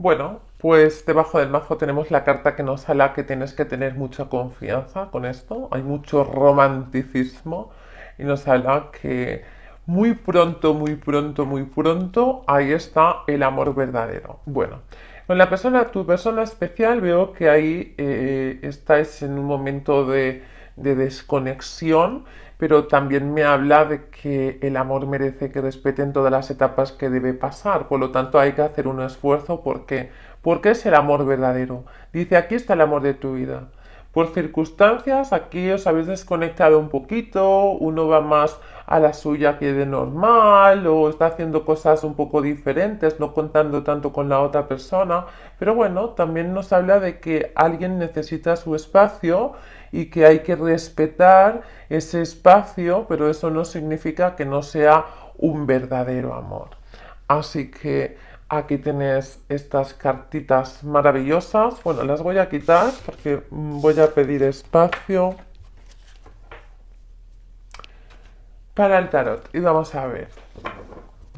Bueno, pues debajo del mazo tenemos la carta que nos habla que tienes que tener mucha confianza con esto. Hay mucho romanticismo y nos habla que muy pronto, muy pronto, muy pronto, ahí está el amor verdadero. Bueno, con la persona, tu persona especial, veo que ahí eh, estáis en un momento de, de desconexión pero también me habla de que el amor merece que respeten todas las etapas que debe pasar, por lo tanto hay que hacer un esfuerzo. Porque porque es el amor verdadero. Dice, aquí está el amor de tu vida. Por circunstancias, aquí os habéis desconectado un poquito, uno va más a la suya que de normal, o está haciendo cosas un poco diferentes, no contando tanto con la otra persona, pero bueno, también nos habla de que alguien necesita su espacio y que hay que respetar ese espacio, pero eso no significa que no sea un verdadero amor. Así que aquí tenéis estas cartitas maravillosas. Bueno, las voy a quitar porque voy a pedir espacio para el tarot. Y vamos a ver.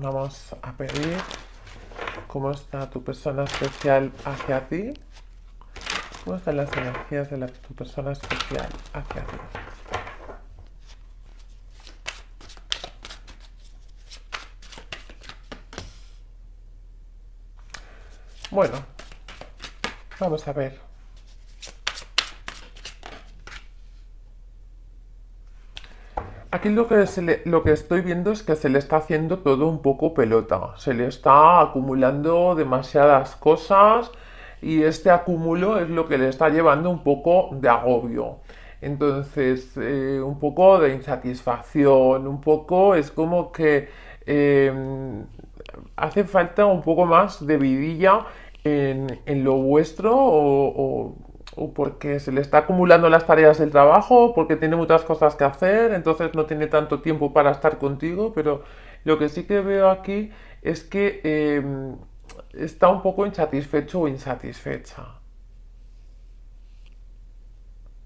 Vamos a pedir cómo está tu persona especial hacia ti. ¿Cómo están las energías de tu persona especial hacia ti? Bueno, vamos a ver. Aquí lo que, lo que estoy viendo es que se le está haciendo todo un poco pelota. Se le está acumulando demasiadas cosas y este acúmulo es lo que le está llevando un poco de agobio. Entonces, eh, un poco de insatisfacción, un poco es como que em, hace falta un poco más de vidilla en, lo vuestro o, o, porque se le está acumulando las tareas del trabajo, porque tiene muchas cosas que hacer, entonces no tiene tanto tiempo para estar contigo, pero lo que sí que veo aquí es que em, está un poco insatisfecho o insatisfecha.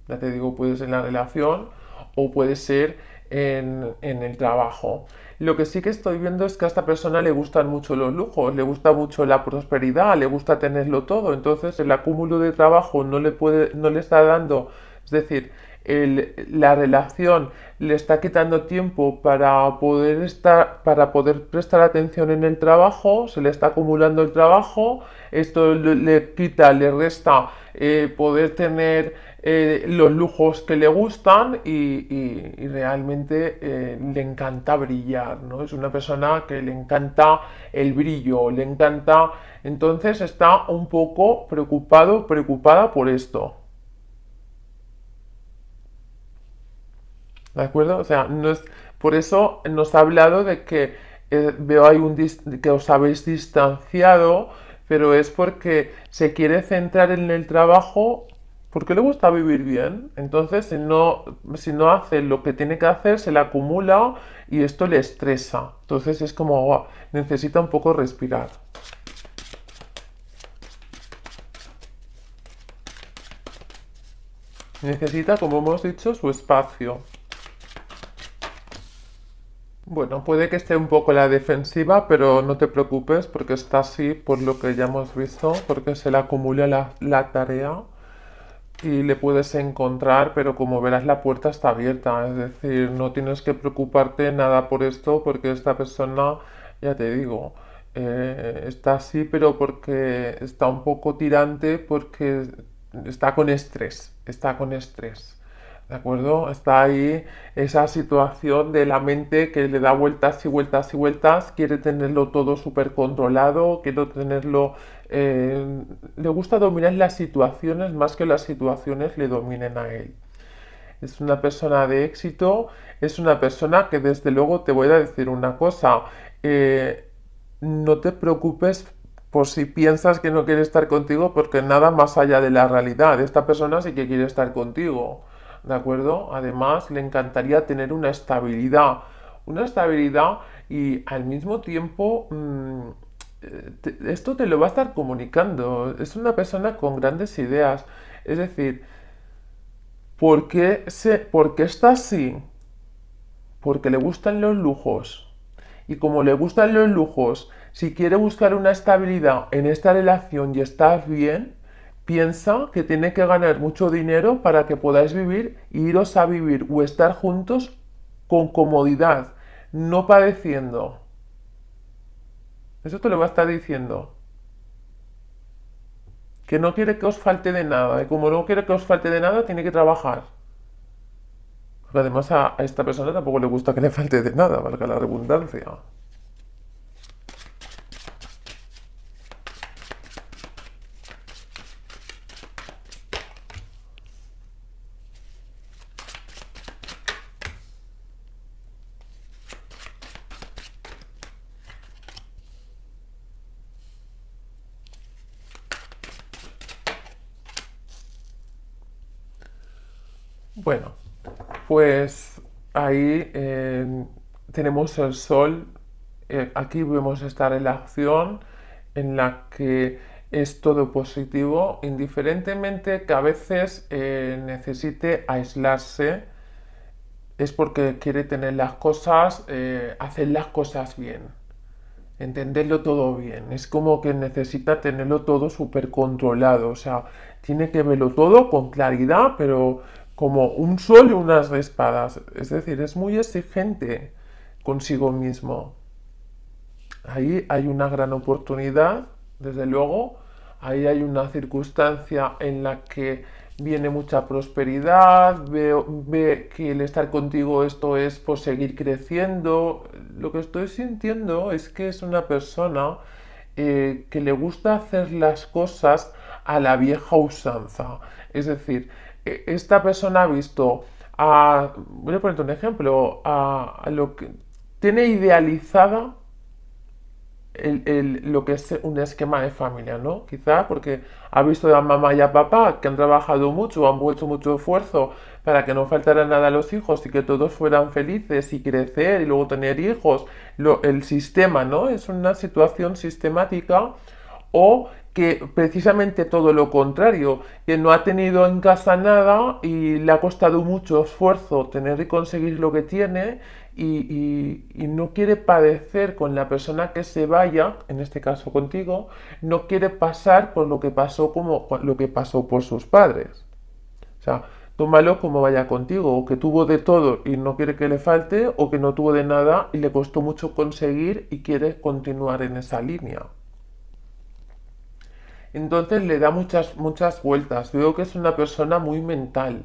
Ya te digo, puede ser en la relación o puede ser en, en, el trabajo. Lo que sí que estoy viendo es que a esta persona le gustan mucho los lujos, le gusta mucho la prosperidad, le gusta tenerlo todo. Entonces el acúmulo de trabajo no le, puede, no le está dando, es decir, la relación le está quitando tiempo para poder estar, para poder prestar atención en el trabajo, se le está acumulando el trabajo, esto le, quita, le resta eh, poder tener eh, los lujos que le gustan y, realmente eh, le encanta brillar, ¿no? Es una persona que le encanta el brillo, le encanta, entonces está un poco preocupado, preocupada por esto. ¿De acuerdo? O sea, por eso nos ha hablado de que eh, veo hay un que os habéis distanciado, pero es porque se quiere centrar en el trabajo porque le gusta vivir bien. Entonces, si no, si no hace lo que tiene que hacer, se le acumula y esto le estresa. Entonces es como, necesita un poco respirar. Necesita, como hemos dicho, su espacio. Bueno, puede que esté un poco la defensiva, pero no te preocupes porque está así por lo que ya hemos visto, porque se le acumula la, tarea y le puedes encontrar, pero como verás la puerta está abierta, es decir, no tienes que preocuparte nada por esto porque esta persona, ya te digo, eh, está así, pero porque está un poco tirante, porque está con estrés, está con estrés. ¿De acuerdo? Está ahí esa situación de la mente que le da vueltas y vueltas y vueltas, quiere tenerlo todo súper controlado, quiere tenerlo... Eh, le gusta dominar las situaciones más que las situaciones le dominen a él. Es una persona de éxito, es una persona que desde luego te voy a decir una cosa, eh, no te preocupes por si piensas que no quiere estar contigo porque nada más allá de la realidad, esta persona sí que quiere estar contigo. ¿De acuerdo? Además, le encantaría tener una estabilidad, una estabilidad y al mismo tiempo mm, esto te lo va a estar comunicando. Es una persona con grandes ideas. Es decir, ¿por qué, se, ¿por qué está así? Porque le gustan los lujos. Y como le gustan los lujos, Si quiere buscar una estabilidad en esta relación y estar bien, piensa que tiene que ganar mucho dinero para que podáis vivir y iros a vivir o estar juntos con comodidad, no padeciendo. Eso te lo va a estar diciendo. Que no quiere que os falte de nada. Y como no quiere que os falte de nada, tiene que trabajar. además a, a esta persona tampoco le gusta que le falte de nada, valga la redundancia. Bueno, pues ahí eh, tenemos el sol. Eh, aquí vemos esta relación en la que es todo positivo, indiferentemente que a veces eh, necesite aislarse, es porque quiere tener las cosas, hacer las cosas bien, entenderlo todo bien. Es como que necesita tenerlo todo súper controlado, o sea, tiene que verlo todo con claridad, pero como un sol y unas espadas. Es decir, es muy exigente consigo mismo. Ahí hay una gran oportunidad, desde luego. Ahí hay una circunstancia en la que viene mucha prosperidad, ve, que el estar contigo esto es por seguir creciendo. Lo que estoy sintiendo es que es una persona eh, que le gusta hacer las cosas a la vieja usanza. Es decir, esta persona ha visto a, voy a ponerte un ejemplo, a, lo que tiene idealizada lo que es un esquema de familia, ¿no? Quizá porque ha visto a mamá y a papá que han trabajado mucho, han puesto mucho esfuerzo para que no faltara nada a los hijos y que todos fueran felices y crecer y luego tener hijos. el sistema, ¿no? Es una situación sistemática o que precisamente todo lo contrario, que no ha tenido en casa nada y le ha costado mucho esfuerzo tener y conseguir lo que tiene y, no quiere padecer con la persona que se vaya, en este caso contigo, no quiere pasar por lo que pasó como lo que pasó por sus padres. O sea, tómalo como vaya contigo, o que tuvo de todo y no quiere que le falte, o que no tuvo de nada y le costó mucho conseguir y quiere continuar en esa línea. Entonces le da muchas, muchas vueltas. Veo que es una persona muy mental,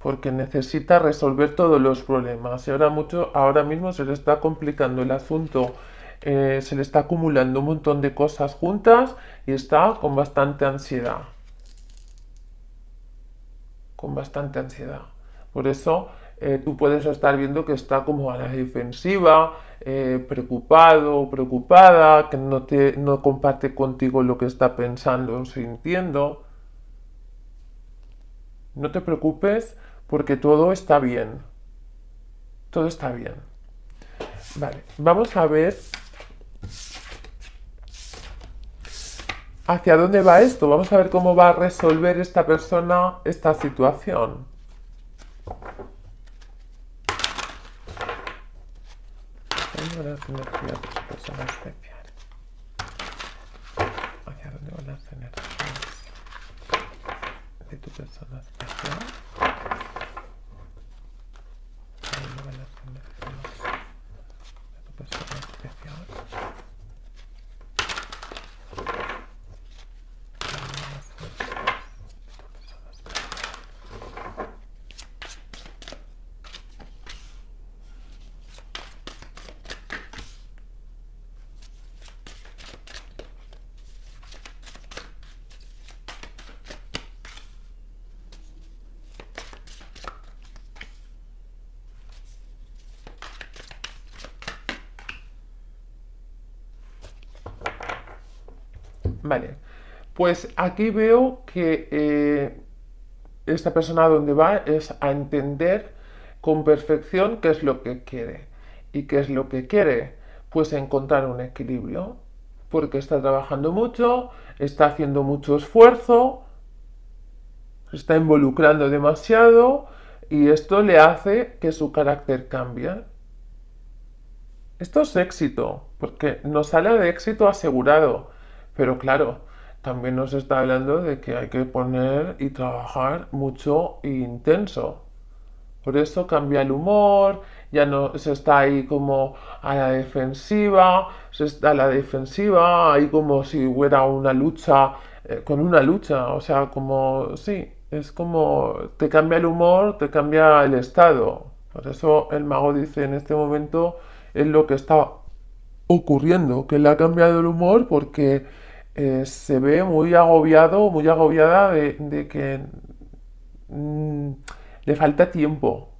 porque necesita resolver todos los problemas. Y ahora, mucho, ahora mismo se le está complicando el asunto, eh, se le está acumulando un montón de cosas juntas y está con bastante ansiedad. Con bastante ansiedad. Por eso eh, tú puedes estar viendo que está como a la defensiva, eh, preocupado preocupada, que no, te, no comparte contigo lo que está pensando o sintiendo. No te preocupes porque todo está bien. Todo está bien. Vale, vamos a ver hacia dónde va esto. Vamos a ver cómo va a resolver esta persona esta situación. Las energías de su persona especial? ¿Hacia dónde van las energías de tu persona especial? ¿Hacia dónde van las energías de tu persona especial? Vale, pues aquí veo que eh, esta persona donde va es a entender con perfección qué es lo que quiere. ¿Y qué es lo que quiere? Pues encontrar un equilibrio, porque está trabajando mucho, está haciendo mucho esfuerzo, se está involucrando demasiado y esto le hace que su carácter cambie. Esto es éxito. porque nos sale de éxito asegurado. Pero claro, también nos está hablando de que hay que poner y trabajar mucho e intenso. Por eso cambia el humor, ya no se está ahí como a la defensiva, se está a la defensiva, ahí como si hubiera una lucha, eh, con una lucha, o sea, como, sí, es como te cambia el humor, te cambia el estado. Por eso el mago dice en este momento es lo que está ocurriendo, que le ha cambiado el humor porque eh, se ve muy agobiado, muy agobiada de, que mm, le falta tiempo.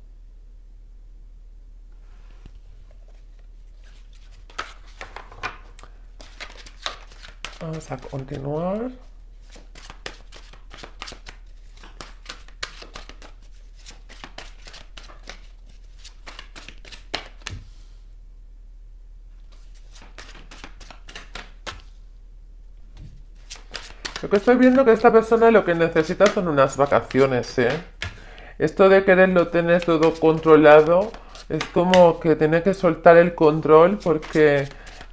Vamos a continuar. Lo que estoy viendo que esta persona lo que necesita son unas vacaciones, ¿eh? Esto de quererlo tener todo controlado es como que tiene que soltar el control porque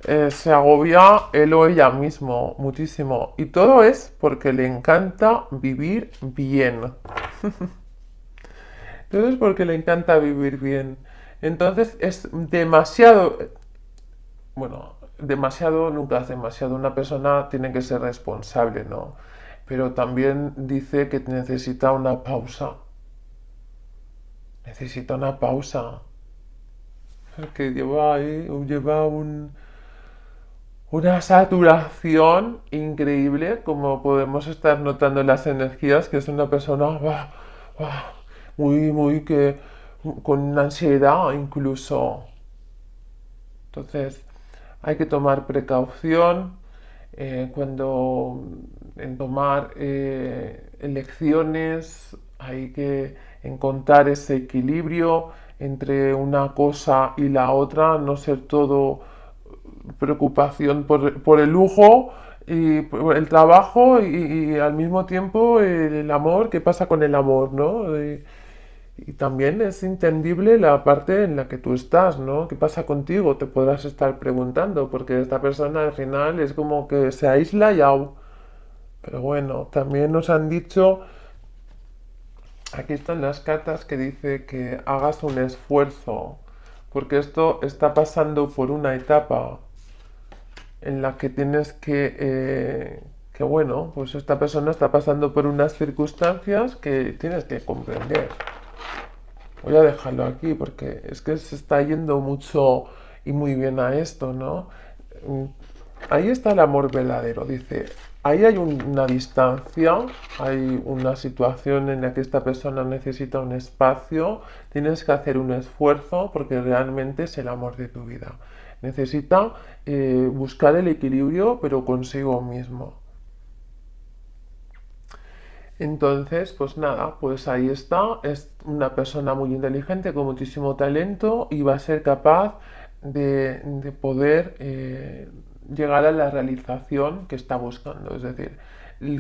eh, se agobia él o ella mismo muchísimo. Y todo es porque le encanta vivir bien. todo es porque le encanta vivir bien. Entonces es demasiado... Bueno, demasiado nunca demasiado. Una persona tiene que ser responsable, ¿no? Pero también dice que necesita una pausa. Necesita una pausa. Que lleva ahí, lleva un, una saturación increíble, como podemos estar notando las energías, que es una persona muy, muy que con ansiedad incluso. Entonces, hay que tomar precaución eh, cuando en tomar eh, elecciones hay que encontrar ese equilibrio entre una cosa y la otra, no ser todo preocupación por, el lujo y por el trabajo y, al mismo tiempo el, amor, ¿qué pasa con el amor? ¿no? Y también es entendible la parte en la que tú estás, ¿no? ¿Qué pasa contigo? Te podrás estar preguntando, porque esta persona al final es como que se aísla y au. Pero bueno, también nos han dicho, aquí están las cartas que dice que hagas un esfuerzo, porque esto está pasando por una etapa en la que tienes que, eh, que bueno, pues esta persona está pasando por unas circunstancias que tienes que comprender. Voy a dejarlo aquí porque es que se está yendo mucho y muy bien a esto, ¿no? Mm, ahí está el amor verdadero, dice. Ahí hay una distancia, hay una situación en la que esta persona necesita un espacio, tienes que hacer un esfuerzo porque realmente es el amor de tu vida. Necesita eh, buscar el equilibrio pero consigo mismo. Entonces, pues nada, pues ahí está. Es una persona muy inteligente, con muchísimo talento y va a ser capaz de, poder eh, llegar a la realización que está buscando. Es decir,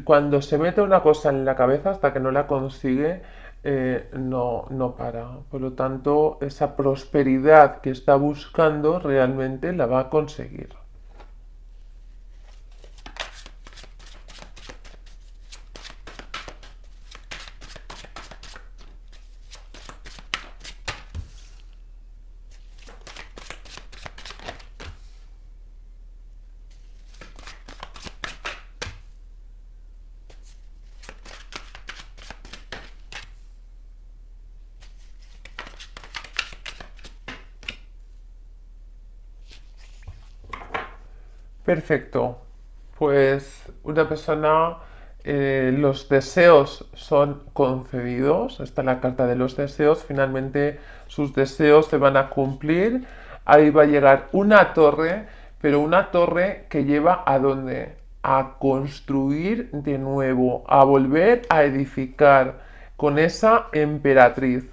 cuando se mete una cosa en la cabeza hasta que no la consigue, eh, no, no para. Por lo tanto, esa prosperidad que está buscando realmente la va a conseguir. Perfecto. Pues una persona, eh, los deseos son concedidos. Está la carta de los deseos. Finalmente sus deseos se van a cumplir. Ahí va a llegar una torre, pero una torre que lleva a dónde? A construir de nuevo, a volver a edificar con esa emperatriz.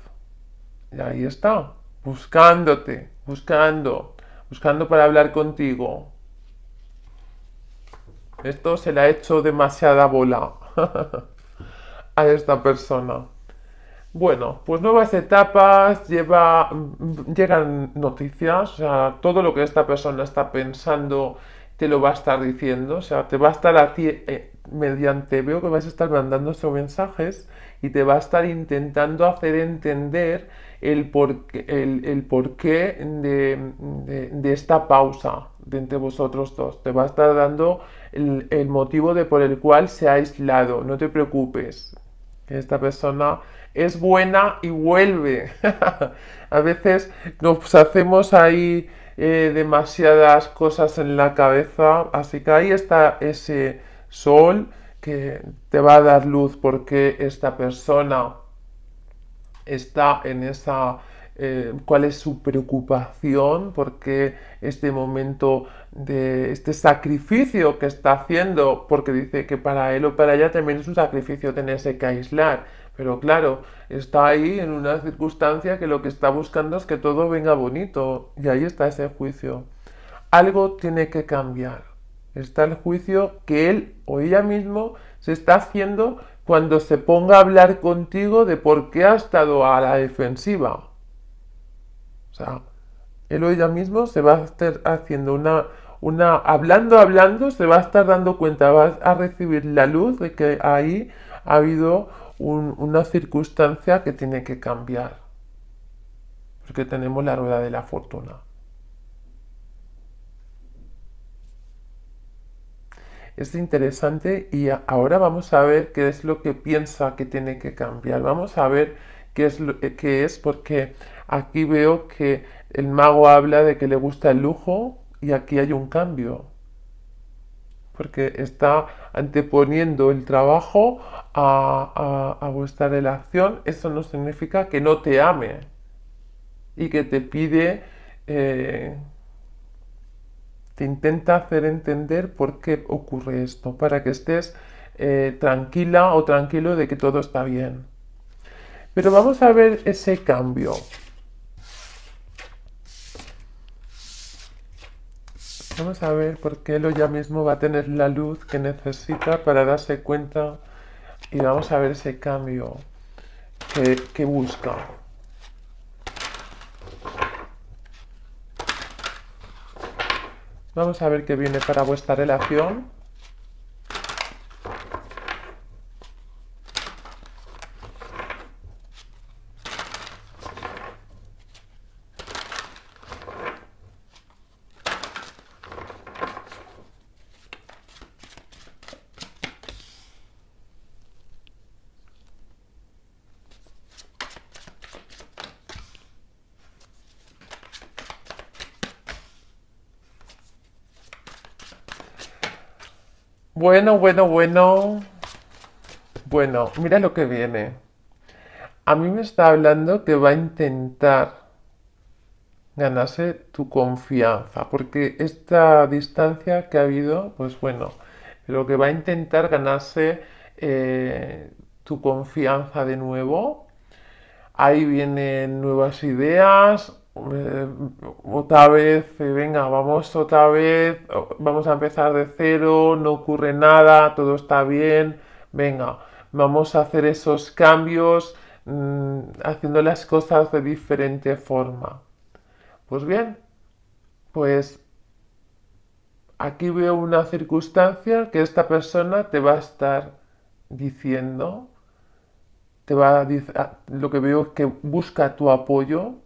Y ahí está, buscándote, buscando, buscando para hablar contigo, esto se le ha hecho demasiada bola a esta persona. Bueno, pues nuevas etapas, lleva, llegan noticias, o sea, todo lo que esta persona está pensando te lo va a estar diciendo, o sea, te va a estar a eh, mediante, veo que vas a estar mandando estos mensajes y te va a estar intentando hacer entender el, porqué, el, porqué de, esta pausa de entre vosotros dos. Te va a estar dando el, motivo de por el cual se ha aislado. No te preocupes, esta persona es buena y vuelve. a veces nos hacemos ahí eh, demasiadas cosas en la cabeza, así que ahí está ese sol que te va a dar luz porque esta persona está en esa eh, cuál es su preocupación, porque este momento de este sacrificio que está haciendo, porque dice que para él o para ella también es un sacrificio tenerse que aislar. Pero claro, está ahí en una circunstancia que lo que está buscando es que todo venga bonito. Y ahí está ese juicio. Algo tiene que cambiar. Está el juicio que él o ella mismo se está haciendo cuando se ponga a hablar contigo de por qué ha estado a la defensiva. O sea, él o ella mismo se va a estar haciendo una, una, hablando, hablando, se va a estar dando cuenta, va a recibir la luz de que ahí ha habido una circunstancia que tiene que cambiar. Porque tenemos la rueda de la fortuna. Es interesante y ahora vamos a ver qué es lo que piensa que tiene que cambiar. Vamos a ver qué es, lo, eh, qué es porque aquí veo que el mago habla de que le gusta el lujo y aquí hay un cambio porque está anteponiendo el trabajo a, vuestra relación, eso no significa que no te ame y que te pide, eh, te intenta hacer entender por qué ocurre esto, para que estés eh, tranquila o tranquilo de que todo está bien. Pero vamos a ver ese cambio. Vamos a ver por qué él ya mismo va a tener la luz que necesita para darse cuenta y vamos a ver ese cambio que, que busca. Vamos a ver qué viene para vuestra relación. Bueno, bueno, bueno. Bueno, mira lo que viene. A mí me está hablando que va a intentar ganarse tu confianza, porque esta distancia que ha habido, pues bueno, lo que va a intentar ganarse eh, tu confianza de nuevo. Ahí vienen nuevas ideas, eh, otra vez, eh, venga, vamos otra vez, vamos a empezar de cero, no ocurre nada, todo está bien, venga, vamos a hacer esos cambios mm, haciendo las cosas de diferente forma. Pues bien, pues aquí veo una circunstancia que esta persona te va a estar diciendo, te va a lo que veo es que busca tu apoyo,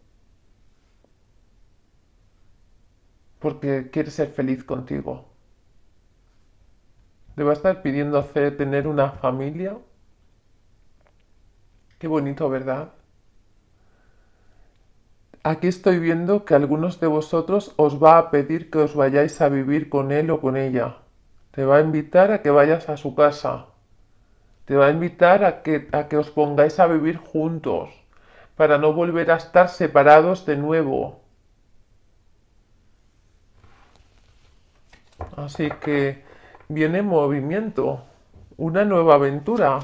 porque quiere ser feliz contigo. Te va a estar pidiendo tener una familia. Qué bonito, ¿verdad? Aquí estoy viendo que algunos de vosotros os va a pedir que os vayáis a vivir con él o con ella. Te va a invitar a que vayas a su casa. Te va a invitar a que, a que os pongáis a vivir juntos para no volver a estar separados de nuevo. Así que viene movimiento, una nueva aventura.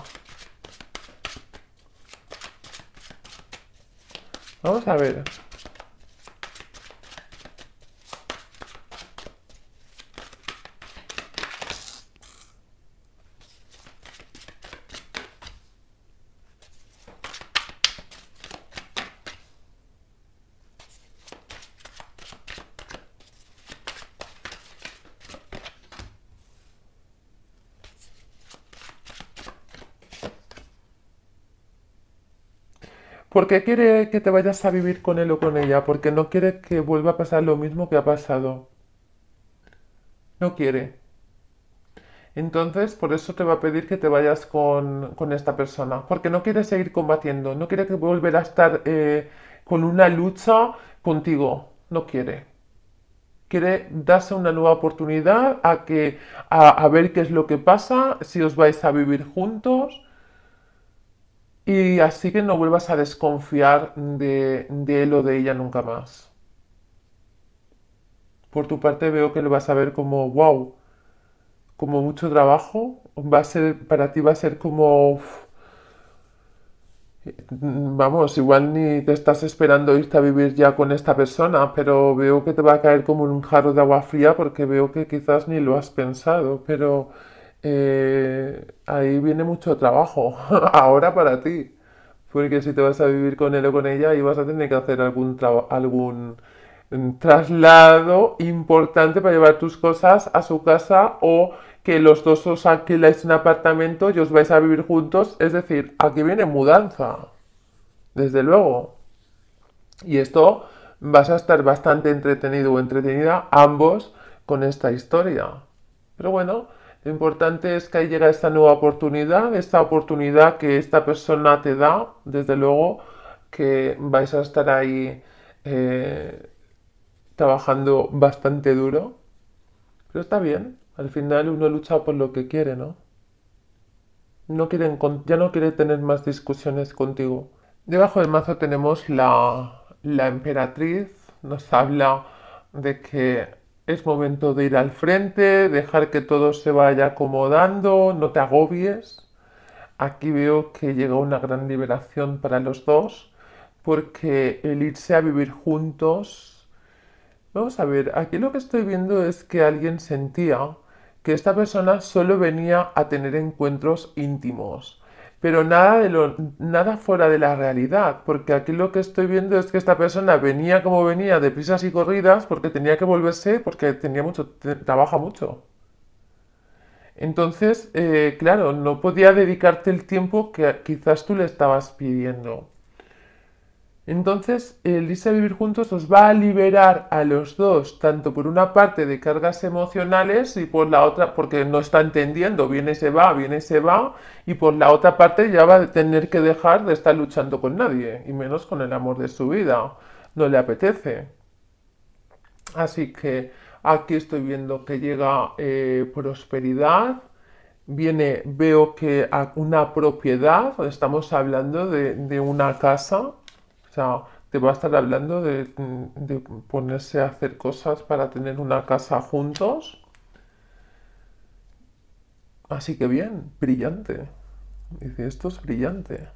Vamos a ver. ¿Por qué quiere que te vayas a vivir con él o con ella? Porque no quiere que vuelva a pasar lo mismo que ha pasado. No quiere. Entonces, por eso te va a pedir que te vayas con, con esta persona. Porque no quiere seguir combatiendo. No quiere que volver a estar eh, con una lucha contigo. No quiere. Quiere darse una nueva oportunidad a, que, a ver qué es lo que pasa, si os vais a vivir juntos y así que no vuelvas a desconfiar de, de él o de ella nunca más. Por tu parte veo que lo vas a ver como, wow, como mucho trabajo. Va a ser, para ti va a ser como, vamos, igual ni te estás esperando irte a vivir ya con esta persona, pero veo que te va a caer como un jarro de agua fría porque veo que quizás ni lo has pensado, pero eh, ahí viene mucho trabajo ahora para ti. Porque si te vas a vivir con él o con ella, ahí vas a tener que hacer algún, algún mm, traslado importante para llevar tus cosas a su casa o que los dos os alquiláis un apartamento y os vais a vivir juntos. Es decir, aquí viene mudanza. Desde luego. Y esto vas a estar bastante entretenido o entretenida ambos con esta historia. Pero bueno, lo importante es que llega esta nueva oportunidad, esta oportunidad que esta persona te da, desde luego que vais a estar ahí eh, trabajando bastante duro, pero está bien, al final uno lucha por lo que quiere, ¿no? no quieren, ya no quiere tener más discusiones contigo. Debajo del mazo tenemos la, la emperatriz, nos habla de que es momento de ir al frente, dejar que todo se vaya acomodando, no te agobies. Aquí veo que llega una gran liberación para los dos, porque el irse a vivir juntos... Vamos a ver, aquí lo que estoy viendo es que alguien sentía que esta persona solo venía a tener encuentros íntimos pero nada, de lo, nada fuera de la realidad, porque aquí lo que estoy viendo es que esta persona venía como venía de prisas y corridas porque tenía que volverse, porque tenía mucho, trabaja mucho. Entonces, eh, claro, no podía dedicarte el tiempo que quizás tú le estabas pidiendo. Entonces, el irse a vivir juntos os va a liberar a los dos, tanto por una parte de cargas emocionales y por la otra, porque no está entendiendo, viene se va, viene se va, y por la otra parte ya va a tener que dejar de estar luchando con nadie, y menos con el amor de su vida. No le apetece. Así que aquí estoy viendo que llega eh, prosperidad, viene, veo que una propiedad, estamos hablando de, de una casa, o sea, te va a estar hablando de, ponerse a hacer cosas para tener una casa juntos. Así que bien, brillante. Dice, esto es brillante.